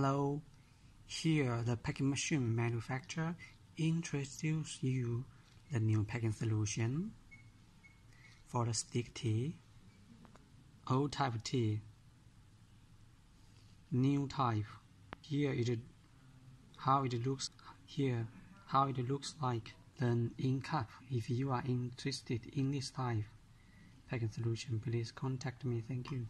Hello, here the packing machine manufacturer introduces you the new packing solution for the stick tea, old type tea, new type. Here it how it looks here how it looks like then in cup. If you are interested in this type packing solution, please contact me. Thank you.